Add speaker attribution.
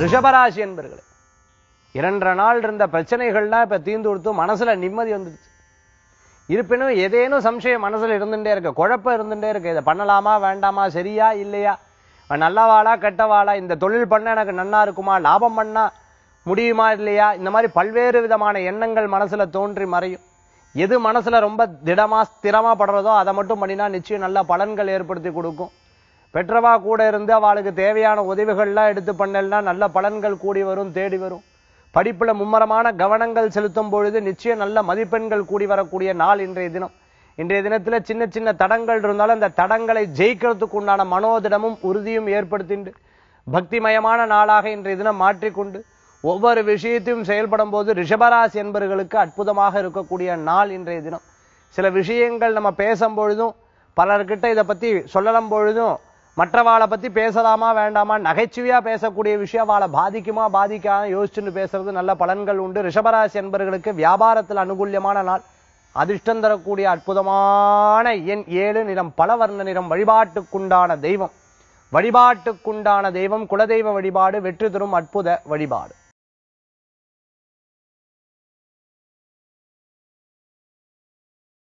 Speaker 1: ரிஷபராசி என்பர்களே இரண்டரை நாள் இருந்த பிரச்சனைகள்லாம் இப்போ தீர்ந்து கொடுத்து மனசில் நிம்மதி வந்துடுச்சு. இருப்பினும் ஏதேனும் சம்சயம் மனசில் இருந்துகிட்டே இருக்கு குழப்பம் இருந்துகிட்டே இருக்கு. இதை பண்ணலாமா வேண்டாமா சரியா இல்லையா? நல்லவாளா கெட்டவாளா இந்த தொழில் பண்ண எனக்கு நன்னா இருக்குமா லாபம் பண்ணா முடியுமா இல்லையா? இந்த மாதிரி பல்வேறு விதமான எண்ணங்கள் மனசில் தோன்றி மறையும். எது மனசில் ரொம்ப திடமாக ஸ்திரமாக படுறதோ அதை மட்டும் பண்ணினா நிச்சயம் நல்ல பலன்கள் ஏற்படுத்தி கொடுக்கும். பெற்றவா கூட இருந்து அவளுக்கு தேவையான உதவிகள்லாம் எடுத்து பண்ணலன்னா நல்ல பலன்கள் கூடி வரும் தேடி வரும். படிப்புல மும்மரமான கவனங்கள் செலுத்தும் பொழுது நிச்சயம் நல்ல மதிப்பெண்கள் கூடி வரக்கூடிய நாள் இன்றைய தினம். இன்றைய தினத்துல சின்ன சின்ன தடங்கள் இருந்தாலும் அந்த தடங்களை ஜெயிக்கிறதுக்கு உண்டான மனோதிடமும் உறுதியும் ஏற்படுத்திண்டு. பக்திமயமான நாளாக இன்றைய தினம் மாற்றிக்கொண்டு ஒவ்வொரு விஷயத்தையும் செயல்படும் போது ரிஷபராசி என்பவர்களுக்கு அற்புதமாக இருக்கக்கூடிய நாள் இன்றைய தினம். சில விஷயங்கள் நம்ம பேசும் பொழுதும் பலர்கிட்ட இதை பத்தி சொல்லலாம் பொழுதும் மற்றவாளை பத்தி பேசலாமா வேண்டாமா? நகைச்சுவையா பேசக்கூடிய விஷயம் அவளை பாதிக்குமா பாதிக்காம யோசிச்சுன்னு பேசுறது நல்ல பலன்கள் உண்டு. ரிஷபராசி என்பவர்களுக்கு வியாபாரத்தில் அனுகூல்யமான நாள். அதிர்ஷ்டம் தரக்கூடிய அற்புதமான எண் ஏழு நிறம் பலவர்ண நிறம் வழிபாட்டுக்குண்டான தெய்வம். வழிபாட்டுக்குண்டான தெய்வம் குலதெய்வ வழிபாடு வெற்றி தரும் அற்புத வழிபாடு.